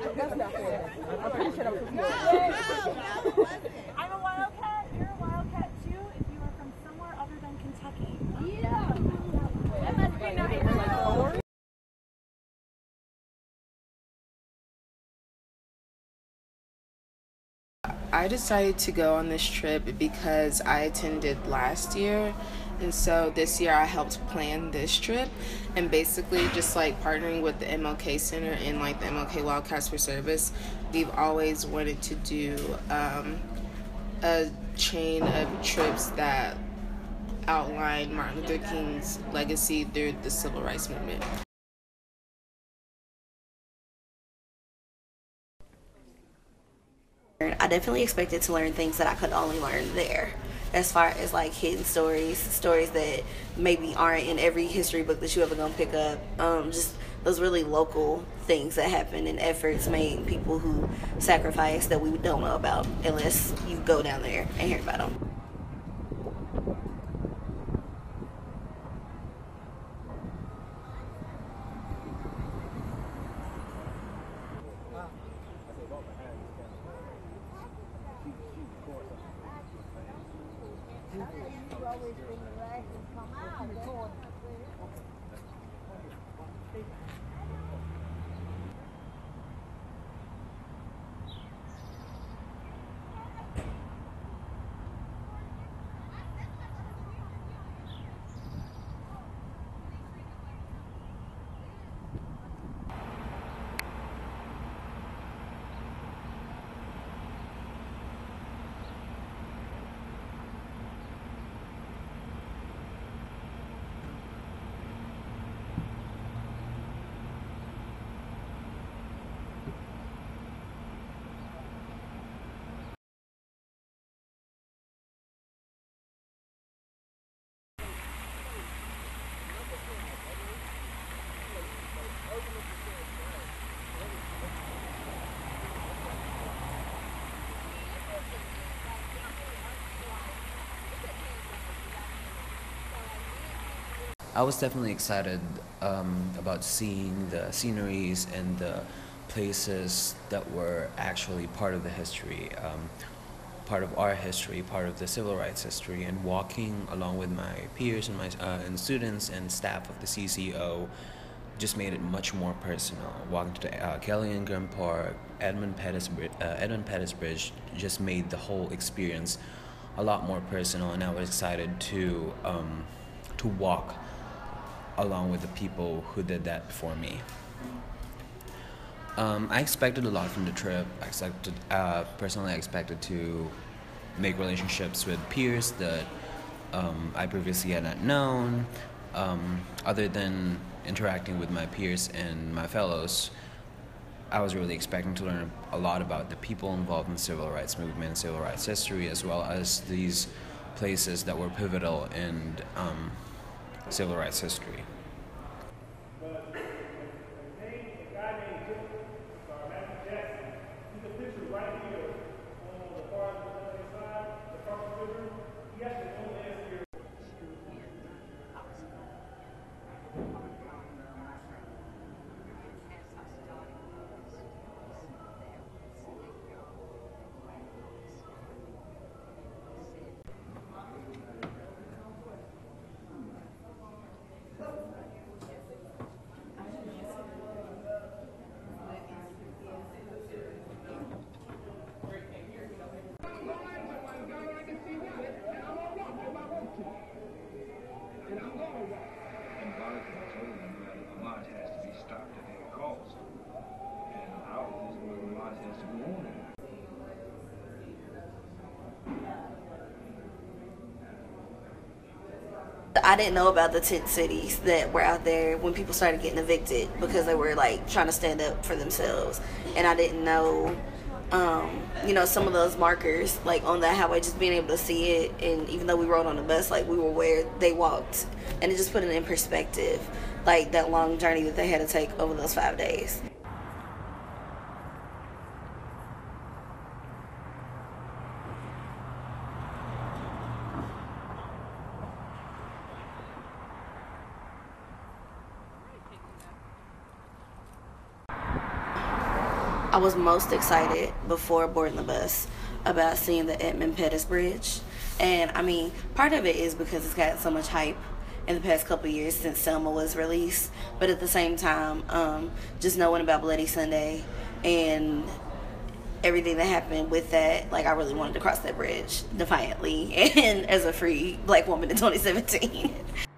That's not fair. I'm pretty sure that was it wasn't. I'm a wildcat. You're a wildcat too. If you are from somewhere other than Kentucky. That must be nice. I decided to go on this trip because I attended last year. And so this year I helped plan this trip and basically just like partnering with the MLK Center and like the MLK Wildcats for Service, we've always wanted to do um, a chain of trips that outline Martin Luther King's legacy through the civil rights movement. I definitely expected to learn things that I could only learn there. As far as like hidden stories, stories that maybe aren't in every history book that you ever gonna pick up. Um, just those really local things that happen and efforts made people who sacrifice that we don't know about unless you go down there and hear about them. always been the last to come out. I was definitely excited um, about seeing the sceneries and the places that were actually part of the history, um, part of our history, part of the civil rights history, and walking along with my peers and my uh, and students and staff of the CCO just made it much more personal. Walking to the uh, Kelly Ingram Park, Edmund Pettus, uh, Edmund Pettus Bridge just made the whole experience a lot more personal, and I was excited to um, to walk along with the people who did that before me. Um, I expected a lot from the trip. I expected, uh, personally, I expected to make relationships with peers that um, I previously had not known. Um, other than interacting with my peers and my fellows, I was really expecting to learn a lot about the people involved in the civil rights movement, civil rights history, as well as these places that were pivotal and um, civil rights history. I didn't know about the tent cities that were out there when people started getting evicted because they were like trying to stand up for themselves, and I didn't know, um, you know, some of those markers like on that highway, just being able to see it, and even though we rode on the bus, like we were where they walked, and it just put it in perspective, like that long journey that they had to take over those five days. I was most excited before boarding the bus about seeing the Edmund Pettus Bridge. And I mean, part of it is because it's got so much hype in the past couple years since Selma was released. But at the same time, um, just knowing about Bloody Sunday and everything that happened with that, like I really wanted to cross that bridge defiantly and as a free black woman in 2017.